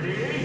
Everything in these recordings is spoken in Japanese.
フ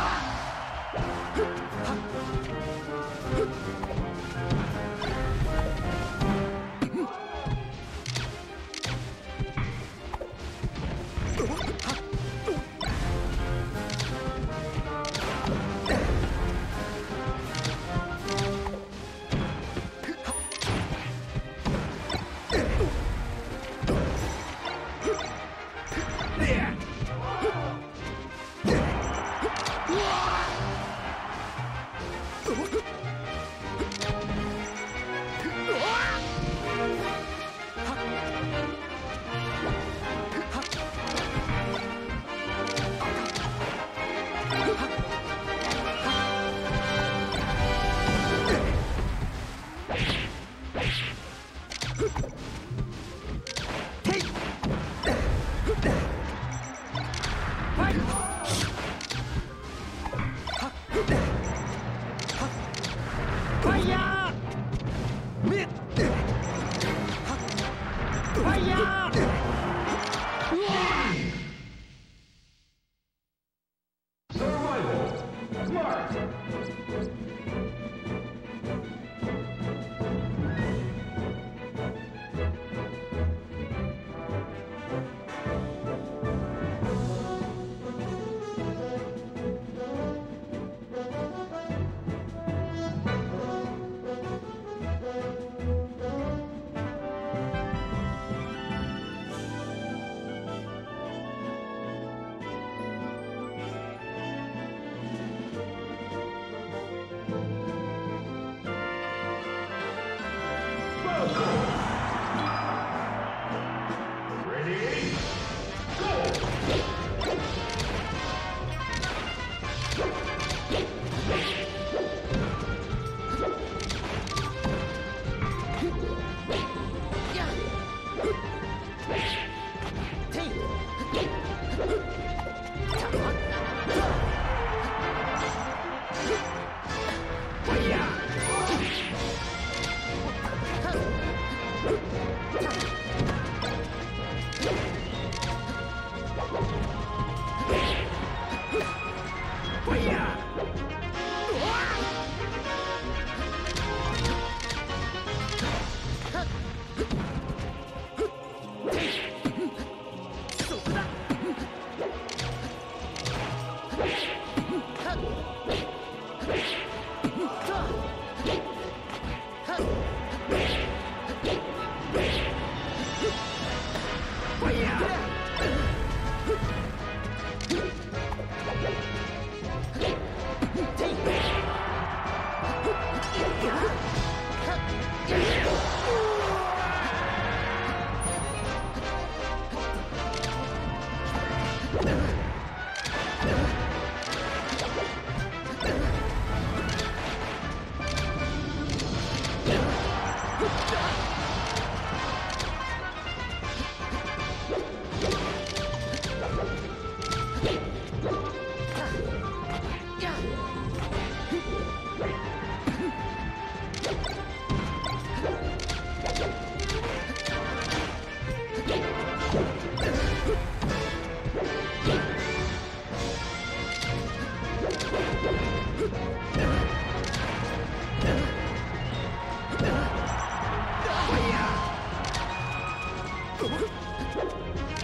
Ah! boundary! you. ちょっと!